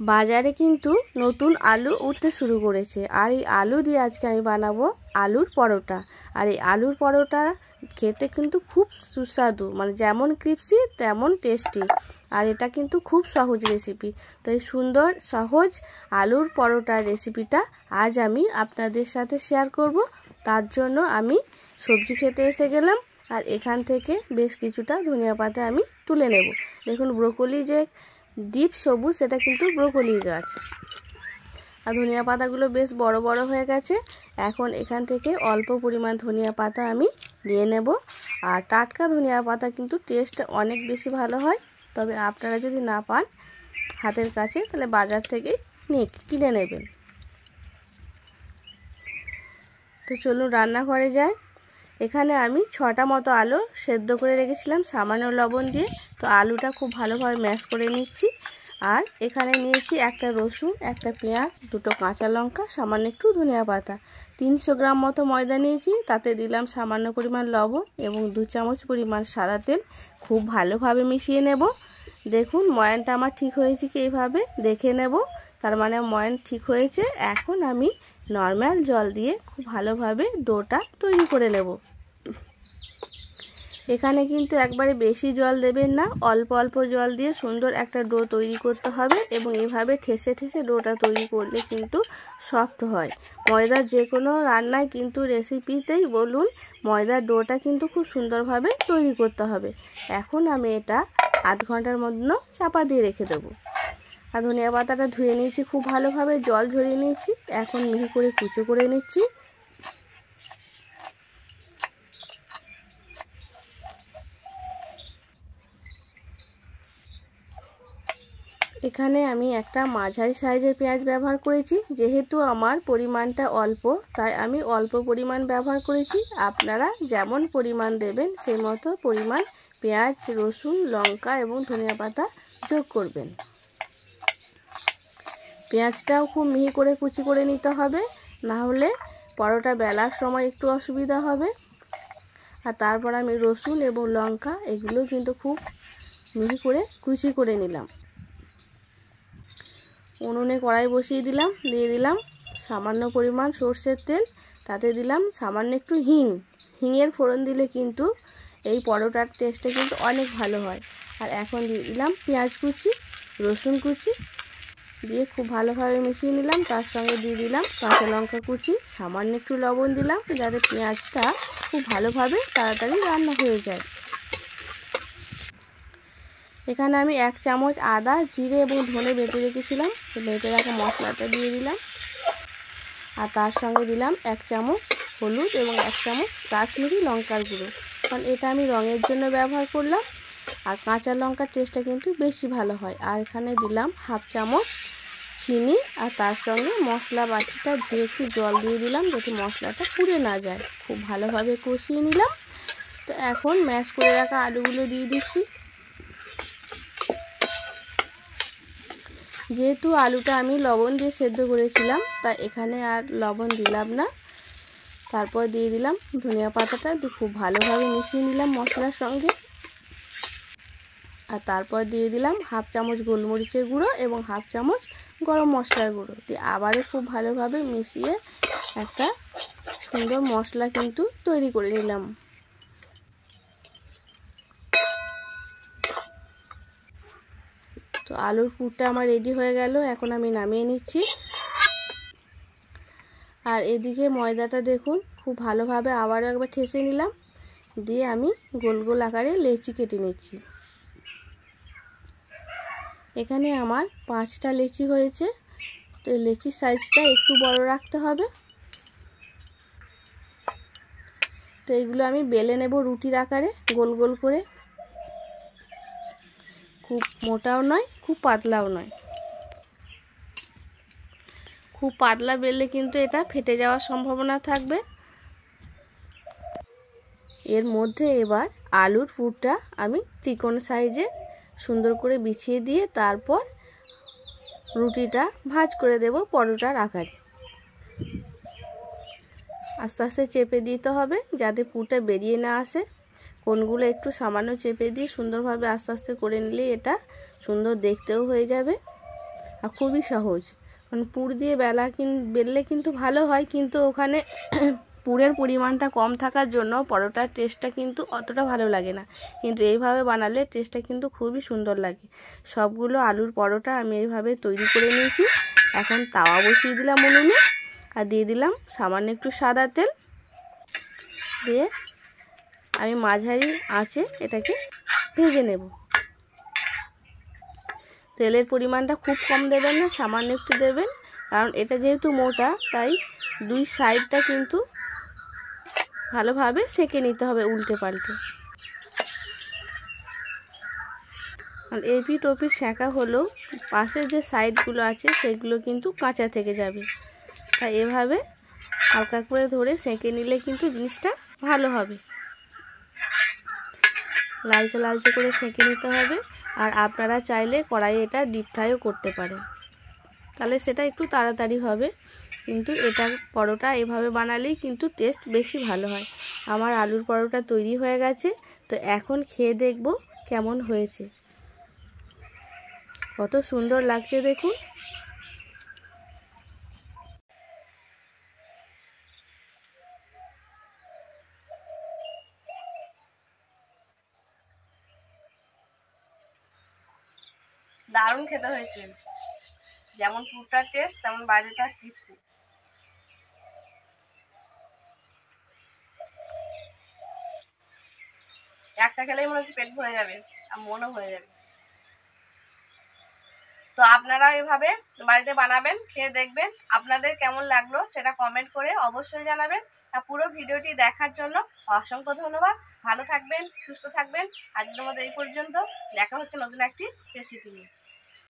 বাজারে কিন্তু নতুন আলু উঠতে শুরু করেছে। আর এই আলু দিয়ে আজকে আমি বানাবো আলুর পরোটা। আর এই আলুর পরোটা খেতে কিন্তু খুব সুস্বাদু মানে যেমন ক্রিপসি, তেমন টেস্টি। আর এটা কিন্তু খুব সহজ রেসিপি তো এই সুন্দর, সহজ আলুর পরোটার রেসিপিটা আজ আমি আপনাদের সাথে শেয়ার করব। তার জন্য আমি সবজি খেতে এসে গেলাম। আর এখান থেকে বেশ কিছুটা ধনিয়া পাতা আমি তুলে নেব। দেখুন, ব্রোকলি যে ডিপ সবুজ, সেটা কিন্তু ব্রোকলির গাছ। আর ধনিয়া পাতাগুলো বেশ বড় বড় হয়ে গেছে। এখন এখান থেকে অল্প পরিমাণ ধনিয়া পাতা আমি নিয়ে নেব। আর টাটকা ধনিয়া পাতা কিন্তু টেস্ট অনেক বেশি ভালো হয়। তবে আপনারা যদি না পান হাতের কাছে, তাহলে বাজার থেকেই নিয়ে কিনে নেবেন। তো চলুন রান্নাঘরে যাই। এখানে আমি ছটা মতো আলু সেদ্ধ করে রেখেছিলাম, সামান্য লবণ দিয়ে। তো আলুটা খুব ভালোভাবে ম্যাশ করে নিচ্ছি। আর এখানে নিয়েছি একটা রসুন, একটা পেঁয়াজ, দুটো কাঁচা লঙ্কা, সামান্য একটু ধনিয়া পাতা। তিনশো গ্রাম মতো ময়দা নিয়েছি, তাতে দিলাম সামান্য পরিমাণ লবণ এবং দু চামচ পরিমাণ সাদা তেল। খুব ভালোভাবে মিশিয়ে নেব। দেখুন, ময়ানটা আমার ঠিক হয়েছে কি এইভাবে, দেখে নেব। তার মানে ময়ান ঠিক হয়েছে। এখন আমি নর্মাল জল দিয়ে খুব ভালোভাবে ডোটা তৈরি করে নেব। এখানে কিন্তু একবারে বেশি জল দেবেন না, অল্প অল্প জল দিয়ে সুন্দর একটা ডো তৈরি করতে হবে এবং এভাবে ঠেসে ঠেসে ডোটা তৈরি করলে কিন্তু সফট হয়। ময়দার যে কোনো রান্নায় কিন্তু রেসিপিতেই বলুন, ময়দার ডোটা কিন্তু খুব সুন্দরভাবে তৈরি করতে হবে। এখন আমি এটা আধ ঘণ্টার মধ্যে চাপা দিয়ে রেখে দেবো। আর ধনিয়া পাতাটা ধুয়ে নিয়েছি, খুব ভালোভাবে জল ঝরিয়ে নিয়েছি। এখন মিহি করে কুচো করে নিচ্ছি। এখানে আমি একটা মাঝারি সাইজের পেঁয়াজ ব্যবহার করেছি, যেহেতু আমার পরিমাণটা অল্প, তাই আমি অল্প পরিমাণ ব্যবহার করেছি। আপনারা যেমন পরিমাণ দেবেন, সেই মতো পরিমাণ পেঁয়াজ, রসুন, লঙ্কা এবং ধনিয়া পাতা যোগ করবেন। পেঁয়াজটাও খুব মিহি করে কুচি করে নিতে হবে না হলে পরোটা বেলার সময় একটু অসুবিধা হবে। আর তারপর আমি রসুন এবং লঙ্কা এগুলো কিন্তু খুব মিহি করে কুচি করে নিলাম। উনুনে কড়াই বসিয়ে দিলাম, দিয়ে দিলাম সামান্য পরিমাণ সর্ষের তেল, তাতে দিলাম সামান্য একটু হিং। হিঙের ফোড়ন দিলে কিন্তু এই পরোটার টেস্টটা কিন্তু অনেক ভালো হয়। আর এখন দিয়ে দিলাম পেঁয়াজ কুচি, রসুন কুচি দিয়ে খুব ভালোভাবে মিশিয়ে নিলাম, তার সঙ্গে দিয়ে দিলাম কাঁচা লঙ্কা কুচি, সামান্য একটু লবণ দিলাম যাতে পেঁয়াজটা খুব ভালোভাবে তাড়াতাড়ি রান্না হয়ে যায়। এখানে আমি এক চামচ আদা, জিরে এবং ধনে বেটে রেখেছিলাম বেটে রাখা মশলাটা দিয়ে দিলাম। আর তার সঙ্গে দিলাম এক চামচ হলুদ এবং এক চামচ কাশ্মীরি লঙ্কার গুঁড়ো। কারণ এটা আমি রঙের জন্য ব্যবহার করলাম আর কাঁচা লঙ্কার টেস্টটা কিন্তু বেশি ভালো হয়। আর এখানে দিলাম হাফ চামচ চিনি আর তার সঙ্গে মশলা বাটিটা ধুয়ে একটু জল দিয়ে দিলাম যাতে মশলাটা পুড়ে না যায়। খুব ভালোভাবে কষিয়ে নিলাম। তো এখন ম্যাশ করে রাখা আলুগুলো দিয়ে দিচ্ছি। যেহেতু আলুটা আমি লবণ দিয়ে সেদ্ধ করেছিলাম তা এখানে আর লবণ দিলাম না। তারপর দিয়ে দিলাম ধনিয়া পাতাটা দিয়ে খুব ভালোভাবে মিশিয়ে নিলাম মশলার সঙ্গে। আর তারপর দিয়ে দিলাম হাফ চামচ গোলমরিচের গুঁড়ো এবং হাফ চামচ গরম মশলার গুঁড়ো। দিয়ে আবারও খুব ভালোভাবে মিশিয়ে একটা সুন্দর মশলা কিন্তু তৈরি করে নিলাম। তো আলুর পুরটা আমার রেডি হয়ে গেল, এখন আমি নামিয়ে নিচ্ছি। আর এদিকে ময়দাটা দেখুন, খুব ভালোভাবে আবারও একবার ঠেসে নিলাম। দিয়ে আমি গোল গোল আকারে লেচি কেটে নিচ্ছি। এখানে আমার পাঁচটা লেচি হয়েছে। তো লেচির সাইজটা একটু বড় রাখতে হবে। তো এগুলো আমি বেলে নেব রুটির আকারে, গোল গোল করে। খুব মোটাও নয়, খুব পাতলাও নয়। খুব পাতলা বেললে কিন্তু এটা ফেটে যাওয়ার সম্ভাবনা থাকবে। এর মধ্যে এবার আলুর পুরটা আমি ত্রিকোণ সাইজে সুন্দর করে বিছিয়ে দিয়ে তারপর রুটিটা ভাজ করে দেব পরোটার আকারে। আস্তে আস্তে চেপে দিতে হবে যাতে পুরটা বেরিয়ে না আসে। কোনগুলো একটু সামান্য চেপে দিয়ে সুন্দরভাবে আস্তে আস্তে করে নিলে এটা সুন্দর দেখতেও হয়ে যাবে আর খুবই সহজ। কারণ পুর দিয়ে বেলা কিন বেললে কিন্তু ভালো হয়, কিন্তু ওখানে পুরের পরিমাণটা কম থাকার জন্য পরোটার টেস্টটা কিন্তু অতটা ভালো লাগে না। কিন্তু এইভাবে বানালে টেস্টটা কিন্তু খুবই সুন্দর লাগে। সবগুলো আলুর পরোটা আমি এইভাবে তৈরি করে নিয়েছি। এখন তাওয়া বসিয়ে দিলাম উনুনে আর দিয়ে দিলাম সামান্য একটু সাদা তেল। দিয়ে আমি মাঝারি আঁচে এটাকে ভেজে নেব। তেলের পরিমাণটা খুব কম দেবেন না, সামান্য একটু দেবেন। কারণ এটা যেহেতু মোটা, তাই দুই সাইডটা কিন্তু ভালোভাবে সেঁকে নিতে হবে উল্টে পাল্টে। এপিট ওপিট সেঁকা হলেও পাশের যে সাইডগুলো আছে সেগুলো কিন্তু কাঁচা থেকে যাবে। তাই এভাবে হালকা করে ধরে সেঁকে নিলে কিন্তু জিনিসটা ভালো হবে। লালচে লালচে করে সেঁকে নিতে হবে। আর আপনারা চাইলে কড়াইয়ে এটা ডিপ ফ্রাইও করতে পারেন। তাহলে সেটা একটু তাড়াতাড়ি হবে। কিন্তু এটা পরোটা এভাবে বানালেই কিন্তু টেস্ট বেশি ভালো হয়। আমার আলুর পরোটা তৈরি হয়ে গেছে, তো এখন খেয়ে দেখব কেমন হয়েছে। কত সুন্দর লাগছে দেখুন। দারুণ খেতে হয়েছে। যেমন পুরটার টেস্ট তেমন বাইরেটা ক্রিপসি একটা খেলেই মনে হচ্ছে পেট ভরে যাবে আর মনও হয়ে যাবে। তো আপনারা এভাবে বাড়িতে বানাবেন, খেয়ে দেখবেন, আপনাদের কেমন লাগল সেটা কমেন্ট করে অবশ্যই জানাবেন। আর পুরো ভিডিওটি দেখার জন্য অসংখ্য ধন্যবাদ। ভালো থাকবেন, সুস্থ থাকবেন। আজকের মতো এই পর্যন্ত। দেখা হচ্ছে নতুন একটি রেসিপি নিয়ে।